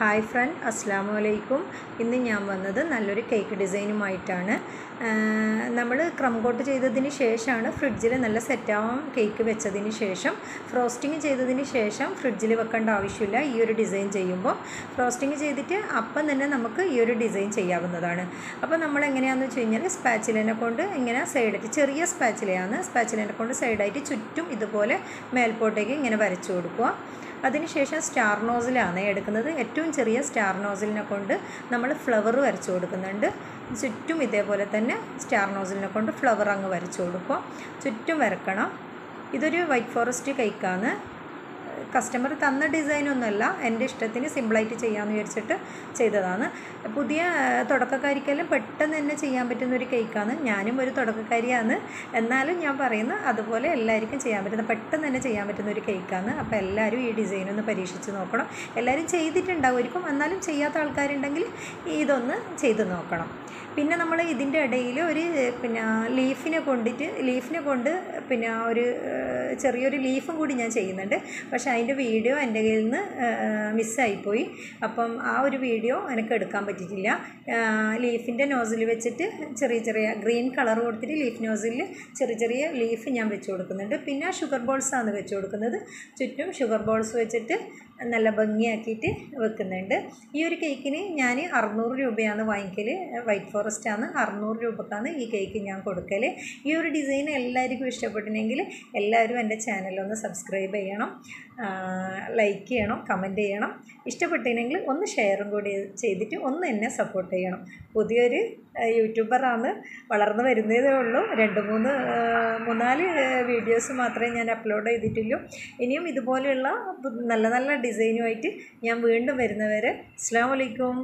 Hi front അസ്സാമു അലൈക്കും. ഇന്ന് ഞാൻ വന്നത് നല്ലൊരു കേക്ക് ഡിസൈനുമായിട്ടാണ്. നമ്മൾ ക്രം കോട്ട് ചെയ്തതിന് ശേഷമാണ് ഫ്രിഡ്ജിൽ നല്ല സെറ്റാവും കേക്ക് വെച്ചതിന് ശേഷം ഫ്രോസ്റ്റിംഗ് ചെയ്തതിന് ശേഷം ഫ്രിഡ്ജിൽ വെക്കേണ്ട ആവശ്യമില്ല ഈ ഒരു ഡിസൈൻ ചെയ്യുമ്പോൾ ഫ്രോസ്റ്റിംഗ് ചെയ്തിട്ട് അപ്പം തന്നെ നമുക്ക് ഈ ഒരു ഡിസൈൻ ചെയ്യാവുന്നതാണ്. അപ്പോൾ നമ്മൾ എങ്ങനെയാണെന്ന് വെച്ച് കഴിഞ്ഞാൽ സ്പാച്ചിലിനെ കൊണ്ട് ഇങ്ങനെ സൈഡായിട്ട് ചെറിയ സ്പാച്ചിലയാണ് സ്പാച്ചിലിനെ കൊണ്ട് സൈഡായിട്ട് ചുറ്റും ഇതുപോലെ മേൽപോട്ടേക്ക് ഇങ്ങനെ വരച്ചു കൊടുക്കുക. അതിനുശേഷം സ്റ്റാർ നോസിലാണ് എടുക്കുന്നത്. ഏറ്റവും ചെറിയ സ്റ്റാർ നോസിലിനെ കൊണ്ട് നമ്മൾ ഫ്ലവർ വരച്ചു കൊടുക്കുന്നുണ്ട്. ചുറ്റും ഇതേപോലെ തന്നെ സ്റ്റാർ നോസിലിനെ കൊണ്ട് ഫ്ലവർ അങ്ങ് വരച്ചു കൊടുക്കുക ചുറ്റും വരക്കണം. ഇതൊരു വൈറ്റ് ഫോറസ്റ്റ് കേക്കാണ് കസ്റ്റമർ തന്ന ഡിസൈനൊന്നുമല്ല എന്റെ ഇഷ്ടത്തിന് സിമ്പിളായിട്ട് ചെയ്യാമെന്ന് വിചാരിച്ചിട്ട് ചെയ്തതാണ്. പുതിയ തുടക്കക്കാരിക്കെല്ലാം പെട്ടെന്ന് തന്നെ ചെയ്യാൻ പറ്റുന്ന ഒരു കേക്കാണ് ഞാനും ഒരു തുടക്കക്കാരിയാണ്. എന്നാലും ഞാൻ പറയുന്ന അതുപോലെ എല്ലാവർക്കും ചെയ്യാൻ പറ്റുന്ന പെട്ടെന്ന് തന്നെ ചെയ്യാൻ പറ്റുന്ന ഒരു കേക്കാണ് അപ്പോൾ എല്ലാവരും ഈ ഡിസൈൻ ഒന്ന് പരീക്ഷിച്ച് നോക്കണം. എല്ലാവരും ചെയ്തിട്ടുണ്ടാവുമായിരിക്കും. എന്നാലും ചെയ്യാത്ത ആൾക്കാരുണ്ടെങ്കിൽ ഇതൊന്ന് ചെയ്ത് നോക്കണം. പിന്നെ നമ്മൾ ഇതിന്റെ ഇടയിൽ ഒരു പിന്നെ ലീഫിനെ കൊണ്ടിട്ട് ലീഫിനെ കൊണ്ട് പിന്നെ ഒരു ചെറിയൊരു ലീഫും കൂടി ഞാൻ ചെയ്യുന്നുണ്ട്. പക്ഷേ അതിന്റെ വീഡിയോ എന്റെ കയ്യിൽ നിന്ന് മിസ്സായിപ്പോയി. അപ്പം ആ ഒരു വീഡിയോ എനിക്ക് എടുക്കാൻ പറ്റിയിട്ടില്ല. ലീഫിന്റെ നോസിൽ വെച്ചിട്ട് ചെറിയ ചെറിയ ഗ്രീൻ കളർ കൊടുത്തിട്ട് ലീഫ് നോസിൽ ചെറിയ ചെറിയ ലീഫ് ഞാൻ വെച്ച് കൊടുക്കുന്നുണ്ട്. പിന്നെ ഷുഗർ ബോൾസാണ് വെച്ച് കൊടുക്കുന്നത്. ചുറ്റും ഷുഗർ ബോൾസ് വെച്ചിട്ട് നല്ല ഭംഗിയാക്കിയിട്ട് വെക്കുന്നുണ്ട്. ഈ ഒരു കേക്കിന് ഞാൻ അറുന്നൂറ് രൂപയാണ് വാങ്ങിക്കൽ വൈറ്റ് ഫോറസ്റ്റ് ആണ് അറുന്നൂറ് രൂപക്കാണ് ഈ കേക്ക് ഞാൻ കൊടുക്കൽ ഈ ഒരു ഡിസൈൻ എല്ലാവർക്കും ഇഷ്ടപ്പെട്ടിട്ടുണ്ടെങ്കിൽ എല്ലാവരും എന്റെ ചാനലൊന്ന് സബ്സ്ക്രൈബ് ചെയ്യണം. ലൈക്ക് ചെയ്യണം കമന്റ് ചെയ്യണം. ഇഷ്ടപ്പെട്ടില്ലെങ്കിൽ ഒന്ന് ഷെയറും കൂടി ചെയ്തിട്ട് ഒന്ന് എന്നെ സപ്പോർട്ട് ചെയ്യണം. പുതിയൊരു യൂട്യൂബറാണ് വളർന്നു വരുന്നതേ ഉള്ളൂ. രണ്ട് മൂന്ന് മൂന്നാൽ വീഡിയോസ് മാത്രമേ ഞാൻ അപ്ലോഡ് ചെയ്തിട്ടുള്ളൂ. ഇനിയും ഇതുപോലെയുള്ള നല്ല നല്ല ഡിസൈനുമായിട്ട് ഞാൻ വീണ്ടും വരുന്നവരെ അസ്സാം വലൈക്കും